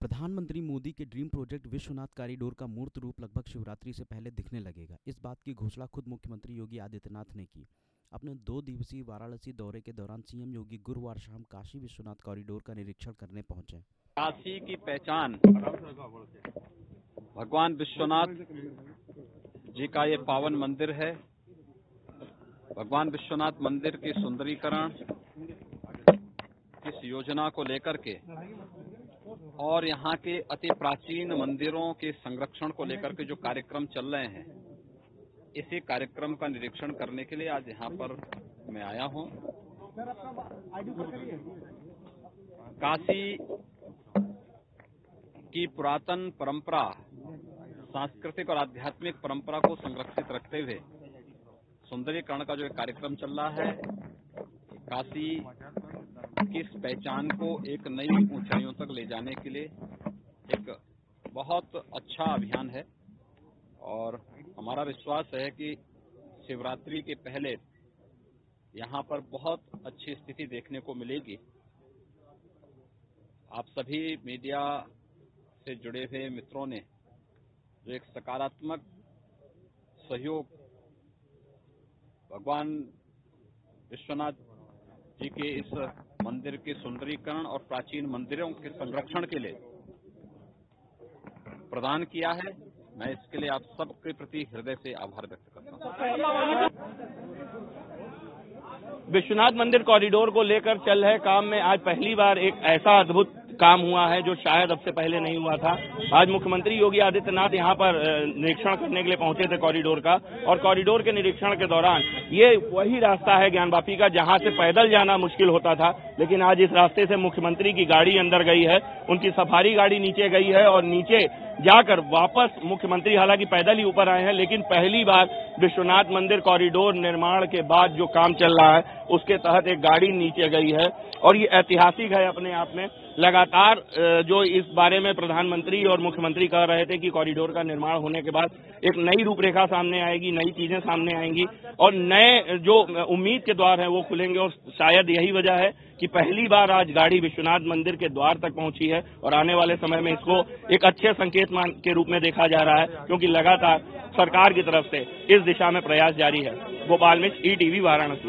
प्रधानमंत्री मोदी के dream project Vishwanath corridor का मूर्त रूप लगभग शिवरात्रि से पहले दिखने लगेगा। इस बात की घोषणा खुद मुख्यमंत्री योगी आदित्यनाथ ने की। अपने दो दिवसीय वाराणसी दौरे के दौरान सीएम योगी गुरुवार शाम काशी विश्वनाथ कॉरिडोर का निरीक्षण करने पहुँचे। काशी की पहचान। भगवान विश्वनाथ जी का ये पावन मंदिर है। भगवान विश्वनाथ मंदिर की सुंदरीकरण, इस योजना को लेकर के और यहाँ के अति प्राचीन मंदिरों के संरक्षण को लेकर के जो कार्यक्रम चल रहे हैं, इसी कार्यक्रम का निरीक्षण करने के लिए आज यहाँ पर मैं आया हूँ। काशी की पुरातन परंपरा, सांस्कृतिक और आध्यात्मिक परंपरा को संरक्षित रखते हुए सुंदरीकरण का जो एक कार्यक्रम चल रहा है, काशी इस पहचान को एक नई ऊंचाइयों तक ले जाने के लिए एक बहुत अच्छा अभियान है और हमारा विश्वास है कि शिवरात्रि के पहले यहाँ पर बहुत अच्छी स्थिति देखने को मिलेगी। आप सभी मीडिया से जुड़े हुए मित्रों ने जो एक सकारात्मक सहयोग, भगवान विश्वनाथ जी के इस मंदिर के सुंदरीकरण और प्राचीन मंदिरों के संरक्षण के लिए प्रदान किया है। मैं इसके लिए आप सबके प्रति हृदय से आभार व्यक्त करता हूँ। विश्वनाथ मंदिर कॉरिडोर को लेकर चल रहे काम में आज पहली बार एक ऐसा अद्भुत काम हुआ है जो शायद अब से पहले नहीं हुआ था। आज मुख्यमंत्री योगी आदित्यनाथ यहाँ पर निरीक्षण करने के लिए पहुँचे थे कॉरिडोर का। और कॉरिडोर के निरीक्षण के दौरान ये वही रास्ता है ज्ञानवापी का, जहाँ से पैदल जाना मुश्किल होता था। लेकिन आज इस रास्ते से मुख्यमंत्री की गाड़ी अंदर गई है, उनकी सफारी गाड़ी नीचे गई है और नीचे जाकर वापस मुख्यमंत्री हालाँकि पैदल ही ऊपर आए हैं, लेकिन पहली बार विश्वनाथ मंदिर कॉरिडोर निर्माण के बाद जो काम चल रहा है, उसके तहत एक गाड़ी नीचे गई है। और ये ऐतिहासिक है अपने आप में। लगातार जो इस बारे में प्रधानमंत्री और मुख्यमंत्री कह रहे थे कि कॉरिडोर का निर्माण होने के बाद एक नई रूपरेखा सामने आएगी, नई चीज़ें सामने आएँगी और नए, जो उम्मीद के द्वार हैं वो खुलेंगे और शायद यही वजह है कि पहली बार आज गाड़ी विश्वनाथ मंदिर के द्वार तक पहुँची है और आने वाले समय में इसको एक अच्छे संकेत के रूप में देखा जा रहा है क्योंकि लगातार सरकार की तरफ़ से इस दिशा में प्रयास जारी है। Gopal Mishra E TV Varanasi.